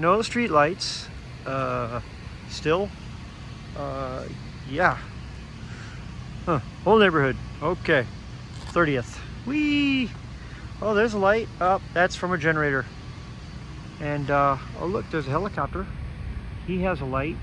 no street lights. Uh, still, uh, yeah. Huh, whole neighborhood. Okay, 30th. Whee! Oh, there's a light. Oh, that's from a generator. And, uh, oh look, there's a helicopter. He has a light.